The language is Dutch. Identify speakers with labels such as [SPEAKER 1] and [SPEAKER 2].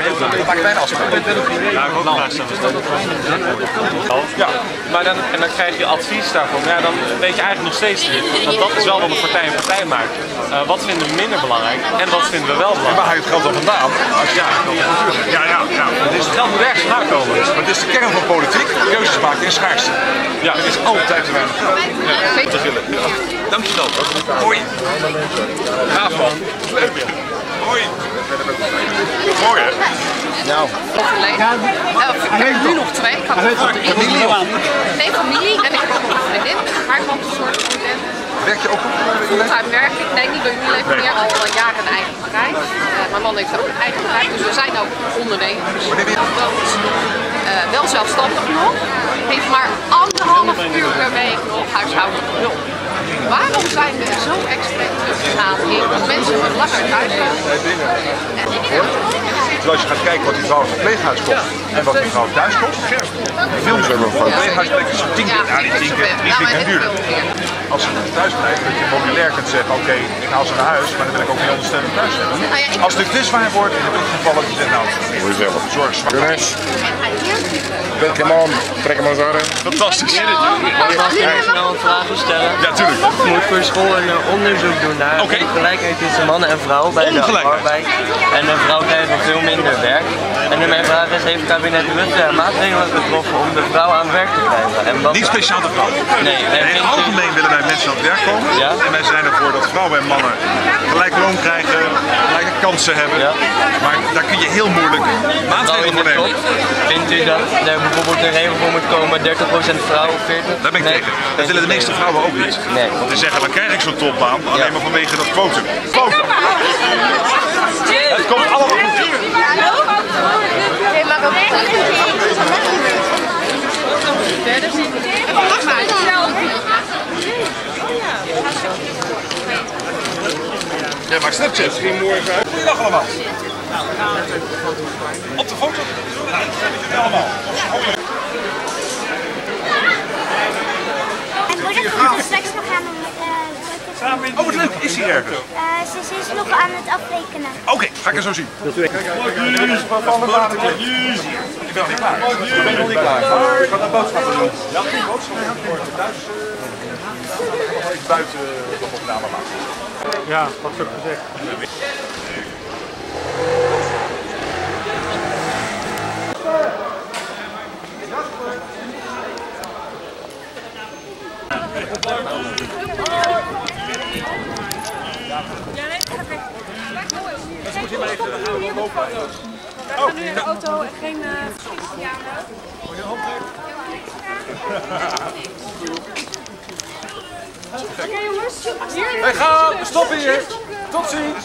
[SPEAKER 1] Maken kleine afspraken.
[SPEAKER 2] Ja,
[SPEAKER 3] maar dan, en dan krijg je advies daarvan. Ja, dan weet je eigenlijk nog steeds niet. Want dat is wel wat een partij een partij maakt. Uh, wat vinden we minder belangrijk en wat vinden we wel belangrijk?
[SPEAKER 1] Waar haal je het geld dan vandaan? Als je, ja, ja, ja.
[SPEAKER 3] Het, is, het geld moet ergens vandaan komen.
[SPEAKER 1] Maar het is de kern van politiek. Keuzes maken in schaarste.
[SPEAKER 3] Ja.
[SPEAKER 1] Er is altijd te weinig geld. Ja. Dankjewel. Hoi. Gaaf man. Leuk. Hoi. Mooi hè?
[SPEAKER 4] Nou. Overleden. Uh, ik heb nu nog twee. Ik had familie. Nee, familie. En ik heb ook nog een vriendin. Haar man een soort vriendin.
[SPEAKER 1] Werk je ook op
[SPEAKER 4] Fulltime werk ik. Nee, niet bij Unilever meer. Al jaren een eigen bedrijf. Uh, mijn man heeft ook een eigen bedrijf. Dus we zijn ook ondernemers. Uh, wel zelfstandig nog. Heeft maar anderhalf uur per week nog huishoudelijke hulp. Waarom zijn we zo extreem teruggegaan in dat mensen langer thuis zijn?
[SPEAKER 1] Terwijl als je gaat kijken wat die vrouw in het verpleeghuis kost en wat die vrouw thuis kost. De films hebben we van het verpleeghuis is tien keer, ja, niet tien keer, drie keer duurder. Als ze thuis blijft, dat je modulair kunt zeggen, oké, okay, ik haal ze naar huis, maar dan wil ik ook die ondersteuning thuis hebben. Als het dus waar wordt, heb ik gevallen die zegt, nou, zorg zwaar.
[SPEAKER 5] Je man, trek hem eens aan.
[SPEAKER 1] Fantastisch.
[SPEAKER 6] Mag ik snel een vraag stellen?
[SPEAKER 1] Ja, tuurlijk.
[SPEAKER 6] Je moet voor school een onderzoek doen naar
[SPEAKER 1] okay.
[SPEAKER 6] ongelijkheid tussen man en vrouw bij de arbeid. En de vrouw krijgt nog veel minder werk. En mijn vraag is, heeft het kabinet Rutte maatregelen getroffen om de vrouw aan werk te krijgen? En wat
[SPEAKER 1] Niet speciaal de vrouw.
[SPEAKER 6] Nee.
[SPEAKER 1] En in het algemeen willen wij mensen aan het werk komen.
[SPEAKER 6] Ja?
[SPEAKER 1] En wij zijn ervoor dat vrouwen en mannen gelijk loon krijgen, gelijke kansen hebben.
[SPEAKER 6] Ja?
[SPEAKER 1] Maar daar kun je heel moeilijk maatregelen voor nemen.
[SPEAKER 6] Vindt u dat er bijvoorbeeld een regel voor moet komen, 30% vrouwen, 40%?
[SPEAKER 1] Daar ben ik
[SPEAKER 6] nee.
[SPEAKER 1] tegen. Dat willen de meeste vrouwen ook niet.
[SPEAKER 6] Nee.
[SPEAKER 1] Want die zeggen, dan krijg ik zo'n topbaan, alleen maar vanwege dat quotum. Quotum! Het komt allemaal goed.
[SPEAKER 4] Nee, maar ook Verder zit
[SPEAKER 1] Jij maakt Snapchat. Goedendag allemaal. Op de foto. Allemaal.
[SPEAKER 7] En wordt het straks nog aan
[SPEAKER 1] Oh, wat leuk. Is hij ergens?
[SPEAKER 7] Uh, ze is nog aan het afrekenen.
[SPEAKER 1] Oké, ga ik er zo zien. Kijk, ik ben nog niet klaar. Ik ben nog niet klaar. Ik ga een boodschappen doen. Ja, boodschappen voor thuis. Even buiten de opname maken.
[SPEAKER 2] Ja, wat is ook gezegd.
[SPEAKER 8] Moet gaan nu in de auto en geen uh,
[SPEAKER 1] trekken?
[SPEAKER 8] Oké jongens, hier.
[SPEAKER 1] Wij gaan, we stoppen hier. Tot ziens.